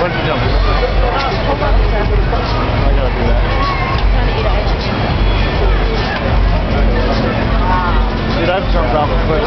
Bungee jumping. I gotta Dude, I've jumped off a cliff